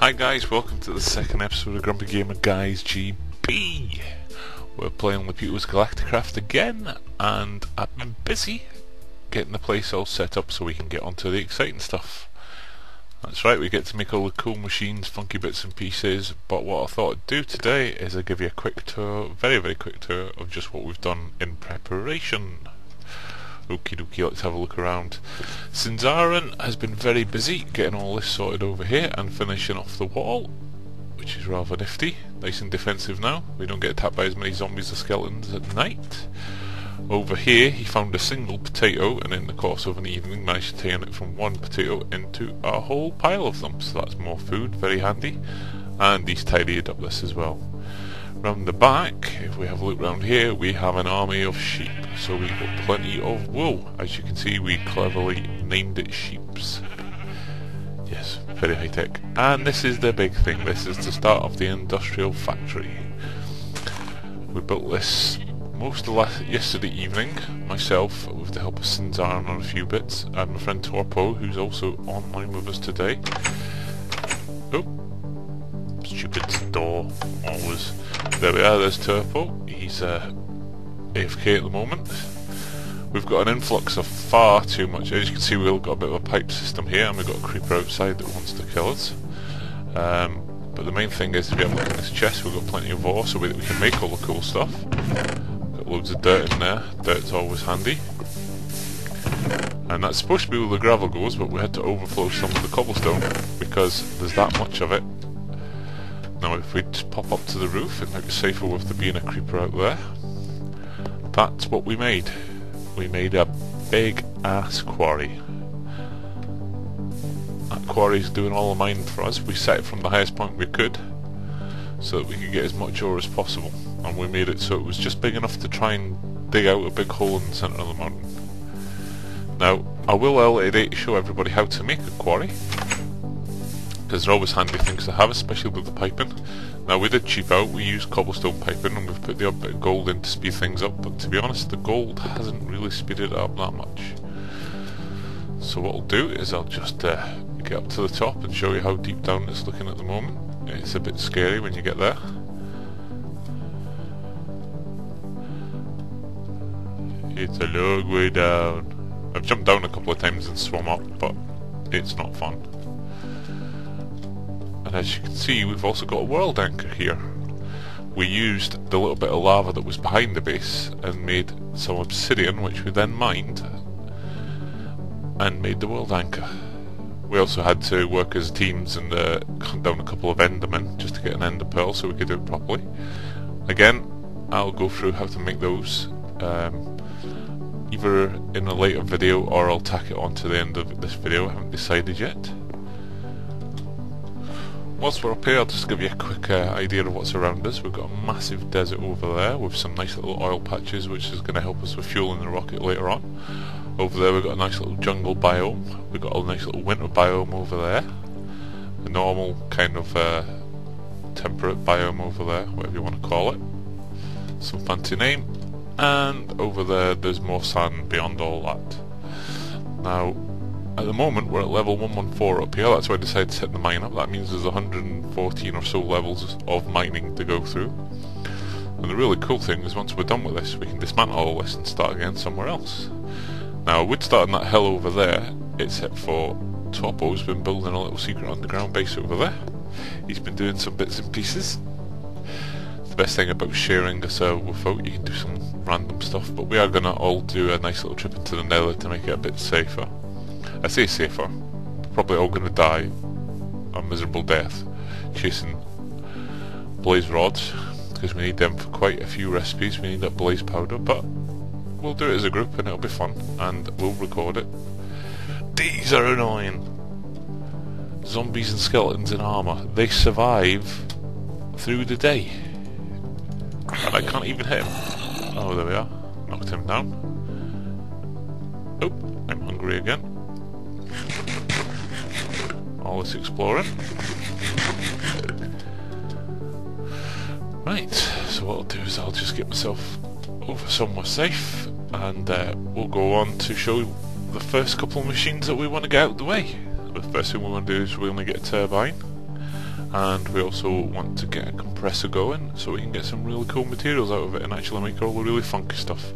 Hi guys, welcome to the second episode of Grumpy Gamer Guys GB. We're playing Lapito's Galacticraft again, and I've been busy getting the place all set up so we can get onto the exciting stuff. That's right, we get to make all the cool machines, funky bits and pieces, but what I thought I'd do today is I'd give you a quick tour, very very quick tour, of just what we've done in preparation. Okie dokie, let's have a look around. Sinzarin has been very busy getting all this sorted over here and finishing off the wall, which is rather nifty. Nice and defensive now. We don't get attacked by as many zombies or skeletons at night. Over here, he found a single potato, and in the course of an evening managed to turn it from one potato into a whole pile of them. So that's more food, very handy. And he's tidied up this as well. Round the back, if we have a look round here, we have an army of sheep. So we've got plenty of wool. As you can see, we cleverly named it sheeps. Yes, very high tech. And this is the big thing. This is the start of the industrial factory. We built this most of last yesterday evening, myself, with the help of Sinzarin on a few bits, and my friend Torpo, who's also online with us today. Oh, stupid door, always. There we are, there's Turpo. He's uh, AFK at the moment. We've got an influx of far too much. As you can see, we've got a bit of a pipe system here, and we've got a creeper outside that wants to kill us. Um, but the main thing is, if you have a look at this chest, we've got plenty of ore, so we, we can make all the cool stuff. Got loads of dirt in there. Dirt's always handy. And that's supposed to be where the gravel goes, but we had to overflow some of the cobblestone because there's that much of it. Now if we pop up to the roof, it might be safer with there being a creeper out there. That's what we made. We made a big ass quarry. That quarry's doing all the mining for us. We set it from the highest point we could so that we could get as much ore as possible. And we made it so it was just big enough to try and dig out a big hole in the centre of the mountain. Now, I will later show everybody how to make a quarry because they're always handy things to have, especially with the piping. Now we did cheap out, we used cobblestone piping and we've put the odd bit of gold in to speed things up, but to be honest the gold hasn't really speeded it up that much. So what I'll do is I'll just uh, get up to the top and show you how deep down it's looking at the moment. It's a bit scary when you get there. It's a long way down. I've jumped down a couple of times and swum up, but it's not fun. And as you can see, we've also got a world anchor here. We used the little bit of lava that was behind the base and made some obsidian, which we then mined and made the world anchor. We also had to work as teams and uh, hunt down a couple of endermen just to get an ender pearl so we could do it properly. Again, I'll go through how to make those um, either in a later video or I'll tack it on to the end of this video, I haven't decided yet. Whilst we're up here, I'll just give you a quick uh, idea of what's around us. We've got a massive desert over there with some nice little oil patches which is going to help us with fueling the rocket later on. Over there we've got a nice little jungle biome. We've got a nice little winter biome over there. A normal kind of uh, temperate biome over there, whatever you want to call it. Some fancy name. And over there there's more sand beyond all that. Now, at the moment we're at level 114 up here, that's why I decided to set the mine up. That means there's 114 or so levels of mining to go through. And the really cool thing is once we're done with this, we can dismantle all this and start again somewhere else. Now, I would start on that hill over there, except for Topo's been building a little secret underground base over there. He's been doing some bits and pieces. The best thing about sharing a server with folk, you can do some random stuff, but we are going to all do a nice little trip into the nether to make it a bit safer. I say safer, probably all going to die a miserable death chasing blaze rods, because we need them for quite a few recipes, we need that blaze powder, but we'll do it as a group and it'll be fun and we'll record it. These are annoying. Zombies and skeletons in armour. They survive through the day. And I can't even hit him. Oh, there we are. Knocked him down. Oh, I'm hungry again. All this exploring. Right, so what I'll do is I'll just get myself over somewhere safe and uh, we'll go on to show the first couple of machines that we want to get out of the way. The first thing we want to do is we want to get a turbine and we also want to get a compressor going so we can get some really cool materials out of it and actually make all the really funky stuff.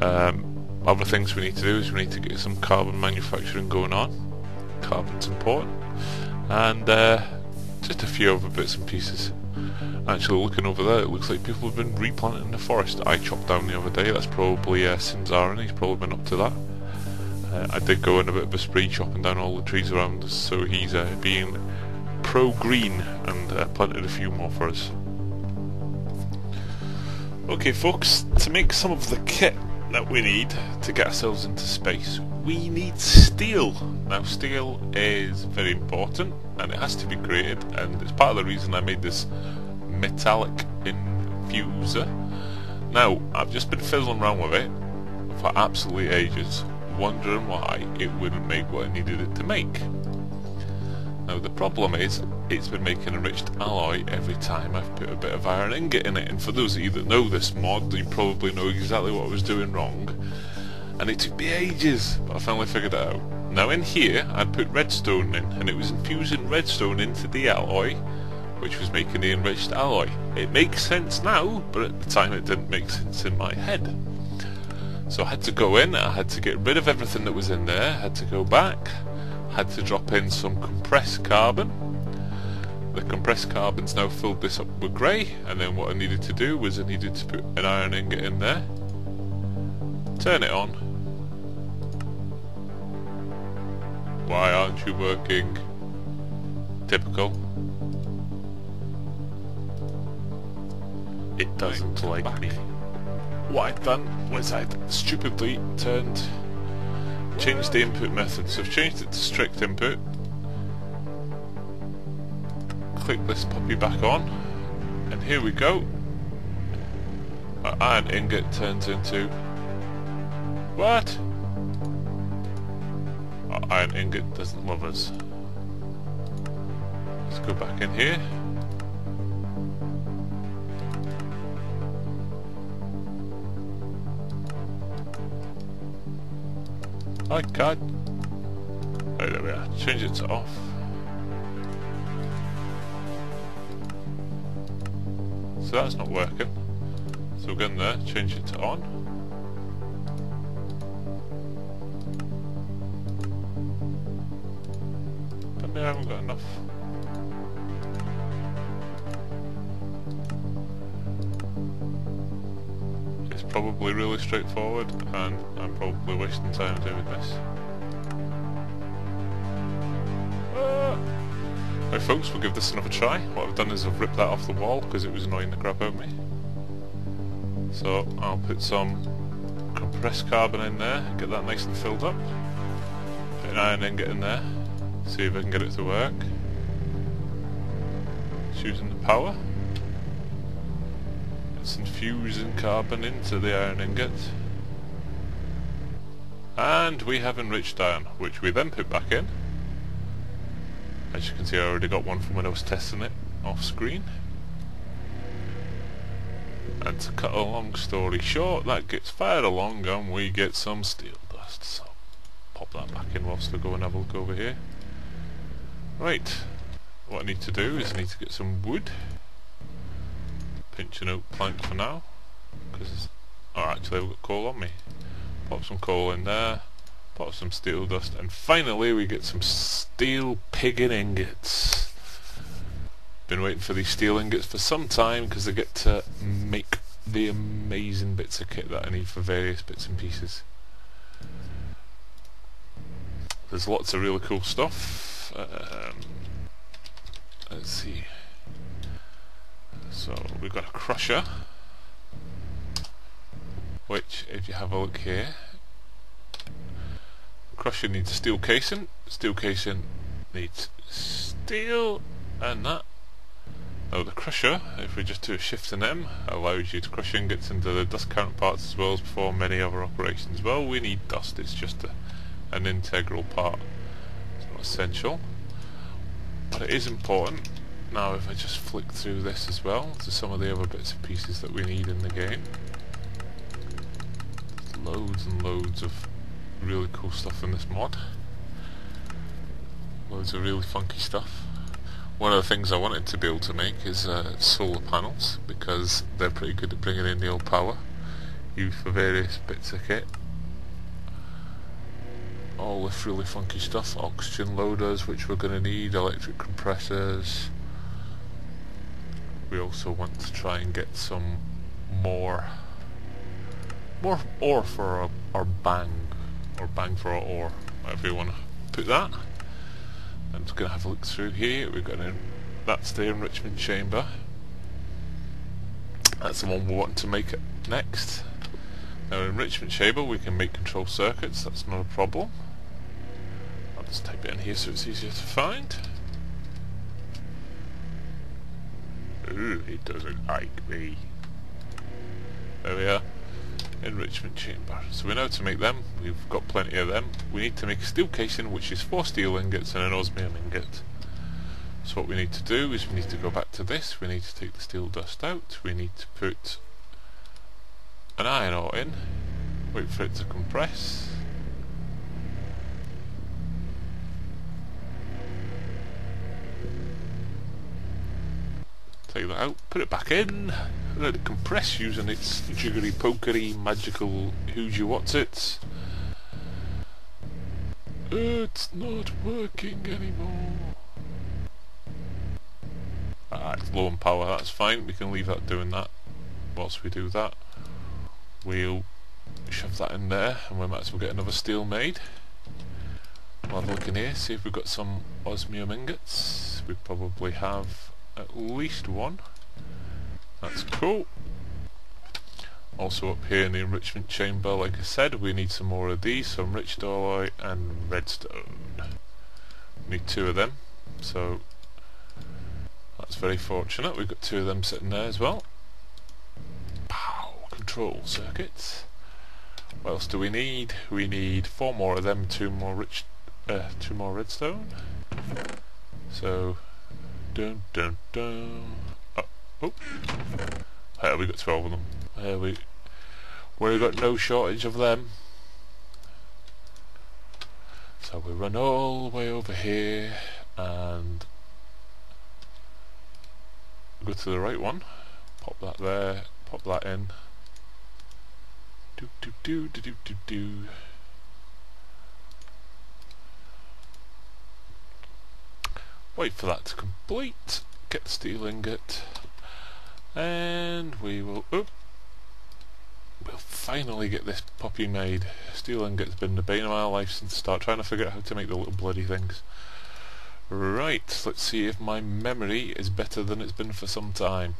Um, other things we need to do is we need to get some carbon manufacturing going on. Carbon's important. And uh, just a few other bits and pieces. Actually looking over there, it looks like people have been replanting the forest I chopped down the other day. That's probably uh, Sinzarin, he's probably been up to that. Uh, I did go in a bit of a spree chopping down all the trees around us, so he's uh, being pro-green and uh, planted a few more for us. Okay folks, to make some of the kit that we need to get ourselves into space, we need steel. Now steel is very important and it has to be created and it's part of the reason I made this metallic infuser. Now, I've just been fiddling around with it for absolutely ages, wondering why it wouldn't make what I needed it to make. Now the problem is, it's been making enriched alloy every time I've put a bit of iron ingot in it, and for those of you that know this mod, you probably know exactly what I was doing wrong. And it took me ages, but I finally figured it out. Now in here, I'd put redstone in, and it was infusing redstone into the alloy, which was making the enriched alloy. It makes sense now, but at the time it didn't make sense in my head. So I had to go in, I had to get rid of everything that was in there, I had to go back, had to drop in some compressed carbon. The compressed carbon's now filled this up with grey, and then what I needed to do was I needed to put an iron ingot in there, turn it on. Aren't you working? Typical. It doesn't like back. me. What I'd done was I'd stupidly turned changed the input method. So I've changed it to strict input. Click this puppy back on. And here we go. Our iron ingot turns into... What? Our ingot doesn't love us. Let's go back in here. Oh god. Oh, there we are. Change it to off. So that's not working. So going there, change it to on. Haven't got enough. It's probably really straightforward and I'm probably wasting time doing this. Uh, right folks, we'll give this another try. What I've done is I've ripped that off the wall because it was annoying the crap out of me. So I'll put some compressed carbon in there, get that nice and filled up. Put an iron ingot in there, see if I can get it to work. It's using the power. It's infusing carbon into the iron ingot. And we have enriched iron, which we then put back in. As you can see I already got one from when I was testing it off screen. And to cut a long story short, that gets fired along and we get some steel dust. So pop that back in whilst we go and have a look over here. Right, what I need to do is I need to get some wood. Pinch an oak plank for now because oh actually I've got coal on me. Pop some coal in there pop some steel dust and finally we get some steel piggin ingots. Been waiting for these steel ingots for some time because I get to make the amazing bits of kit that I need for various bits and pieces. There's lots of really cool stuff um, let's see so we've got a crusher, which if you have a look here, crusher needs a steel casing, steel casing needs steel and that. Now the crusher, if we just do a shift and M, allows you to crush ingots into the dust counterparts as well as perform many other operations. Well, we need dust, it's just a, an integral part. Not essential. But it is important now if I just flick through this as well to some of the other bits and pieces that we need in the game. Loads and loads of really cool stuff in this mod. Loads of really funky stuff. One of the things I wanted to be able to make is uh, solar panels because they're pretty good at bringing in the old power used for various bits of kit. All this really funky stuff, oxygen loaders which we're going to need, electric compressors. We also want to try and get some more more ore for our, our bang or bang for our ore, whatever you want to put that. I'm just going to have a look through here. We've got an, that's the enrichment chamber. That's the one we want to make next. Now enrichment chamber we can make control circuits, that's not a problem. Just type it in here so it's easier to find. Ooh, it doesn't like me. There we are enrichment chamber. So we know to make them, we've got plenty of them. We need to make a steel casing which is four steel ingots and an osmium ingot. So what we need to do is we need to go back to this, we need to take the steel dust out, we need to put an iron ore in, wait for it to compress. Take that out, put it back in, let it compress using its jiggery pokery magical who's you what's it. It's not working anymore. Ah, it's low on power, that's fine, we can leave that doing that. Whilst we do that, we'll shove that in there and we might as well get another steel made. We'll have a look in here, see if we've got some osmium ingots. We probably have at least one. That's cool. Also up here in the enrichment chamber, like I said, we need some more of these, some rich alloy and redstone. Need two of them, so that's very fortunate. We've got two of them sitting there as well. Pow! Control circuits. What else do we need? We need four more of them, two more rich, uh, two more redstone. So, dun dun dun. Oh, oh. Hey, we got 12 of them. There we... We've got no shortage of them. So we run all the way over here and go to the right one. Pop that there, pop that in. Do do do do do do do. Wait for that to complete. Get the steel ingot. And we will oop, we'll finally get this puppy made. Steel ingot's been the bane of my life since the start trying to figure out how to make the little bloody things. Right let's see if my memory is better than it's been for some time.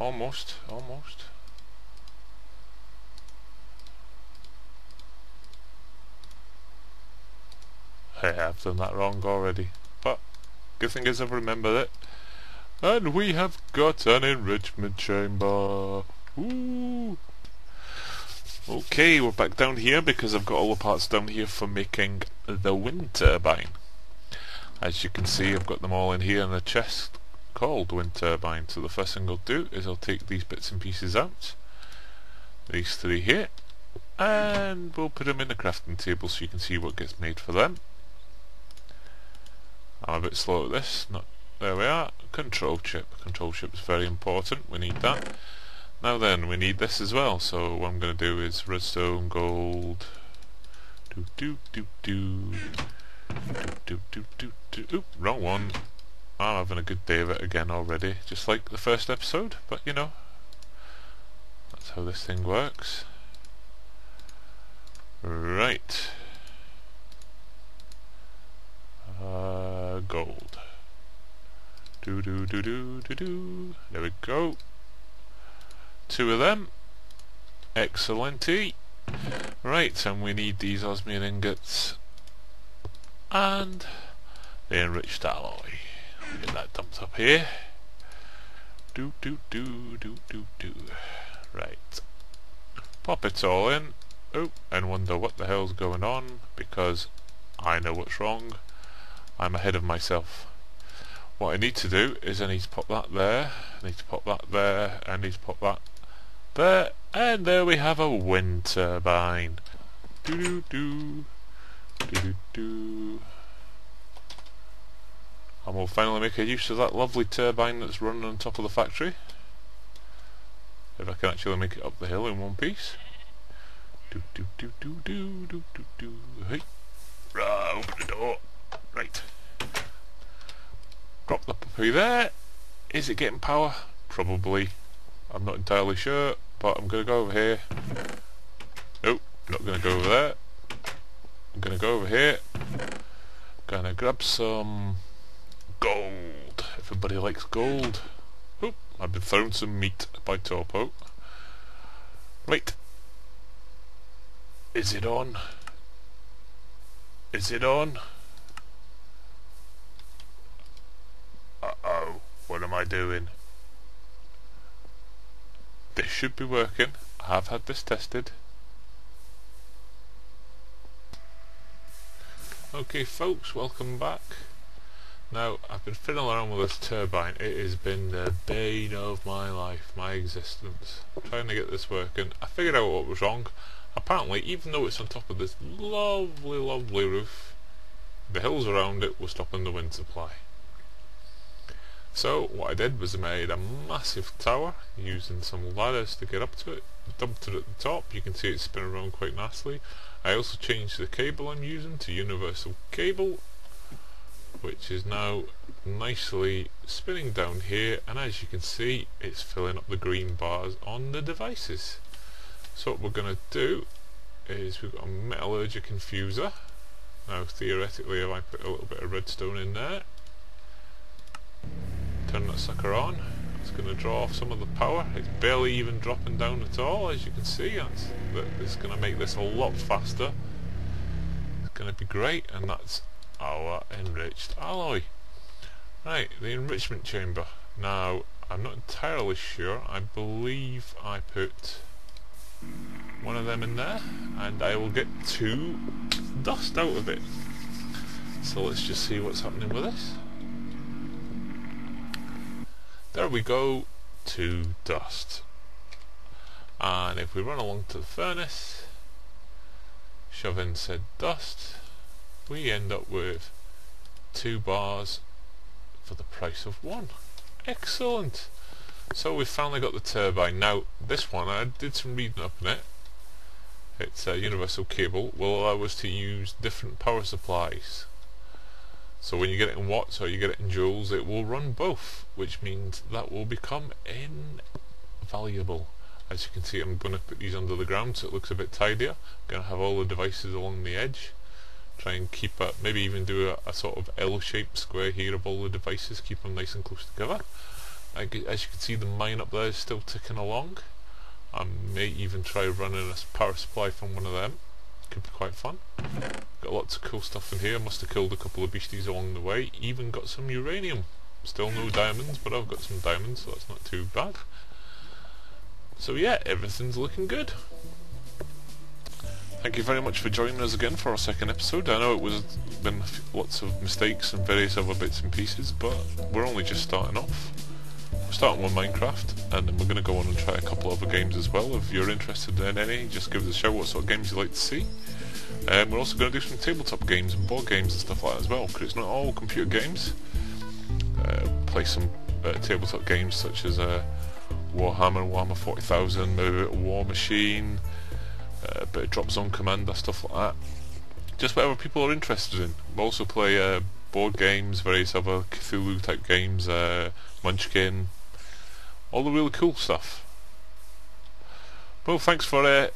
Almost almost I have done that wrong already. But good thing is I've remembered it. And we have got an enrichment chamber. Ooh. Okay, we're back down here because I've got all the parts down here for making the wind turbine. As you can see, I've got them all in here in a chest called wind turbine. So the first thing I'll do is I'll take these bits and pieces out. These three here. And we'll put them in the crafting table so you can see what gets made for them. I'm a bit slow at this. Not, there we are. Control chip. Control chip is very important. We need that. Now then, we need this as well. So what I'm going to do is redstone, gold. Do do do do. Do do do do. Oop, wrong one. I'm having a good day of it again already. Just like the first episode, but you know. That's how this thing works. Right. Uh, gold. Do do do do do do. There we go. Two of them. Excellent. Right, and we need these osmium ingots and the enriched alloy. Get that dumped up here. Do do do do do do. Right. Pop it all in. Oh, and wonder what the hell's going on because I know what's wrong. I'm ahead of myself. What I need to do is I need to pop that there, I need to pop that there, I need to pop that there, and there we have a wind turbine. do do do do do. And we'll finally make a use of that lovely turbine that's running on top of the factory. If I can actually make it up the hill in one piece. Do do do do do do do do. Hey, ah, open the door. Right. Puppy there. Is it getting power? Probably. I'm not entirely sure, but I'm gonna go over here. Nope, not gonna go over there. I'm gonna go over here. Gonna grab some gold. Everybody likes gold. Oop, I've been thrown some meat by Topo. Right. Is it on? Is it on? Uh-oh. What am I doing? This should be working. I have had this tested. Okay folks, welcome back. Now, I've been fiddling around with this turbine. It has been the bane of my life, my existence. Trying to get this working. I figured out what was wrong. Apparently, even though it's on top of this lovely, lovely roof, the hills around it were stopping the wind supply. So, what I did was I made a massive tower using some ladders to get up to it. Dumped it at the top. You can see it spinning around quite nicely. I also changed the cable I'm using to universal cable which is now nicely spinning down here and as you can see it's filling up the green bars on the devices so what we're going to do is we've got a metallurgic infuser now theoretically if I put a little bit of redstone in there turn that sucker on it's going to draw off some of the power it's barely even dropping down at all as you can see that's, it's going to make this a lot faster it's going to be great and that's our enriched alloy. Right, the enrichment chamber. Now, I'm not entirely sure. I believe I put one of them in there and I will get two dust out of it. So let's just see what's happening with this. There we go, to dust. And if we run along to the furnace, shove in said dust, we end up with two bars for the price of one. Excellent! So we've finally got the turbine. Now, this one, I did some reading up on it. It's a universal cable, will allow us to use different power supplies. So when you get it in watts or you get it in joules, it will run both, which means that will become invaluable. As you can see, I'm going to put these under the ground so it looks a bit tidier. I'm going to have all the devices along the edge try and keep it, maybe even do a, a sort of L-shaped square here of all the devices, keep them nice and close together. as you can see the mine up there is still ticking along. I may even try running a power supply from one of them. Could be quite fun. Got lots of cool stuff in here, must have killed a couple of beasties along the way. Even got some uranium. Still no diamonds, but I've got some diamonds, so that's not too bad. So yeah, everything's looking good. Thank you very much for joining us again for our second episode. I know it was been lots of mistakes and various other bits and pieces, but we're only just starting off. Starting with Minecraft, and then we're going to go on and try a couple other games as well. If you're interested in any, just give us a shout what sort of games you'd like to see. Um, we're also going to do some tabletop games and board games and stuff like that as well, because it's not all computer games. Uh, play some uh, tabletop games such as uh, Warhammer, Warhammer 40,000, maybe a bit of Warmachine, a bit of Dropzone Commander, stuff like that. Just whatever people are interested in. We'll also play uh, board games, various other Cthulhu type games, uh, Munchkin, all the really cool stuff. Well, thanks for uh,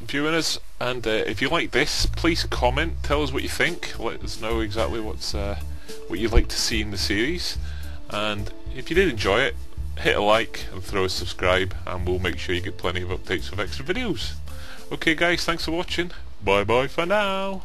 viewing us, and uh, if you like this, please comment, tell us what you think, let us know exactly what's uh, what you'd like to see in the series, and if you did enjoy it, hit a like and throw a subscribe, and we'll make sure you get plenty of updates of extra videos. Okay guys, thanks for watching. Bye bye for now.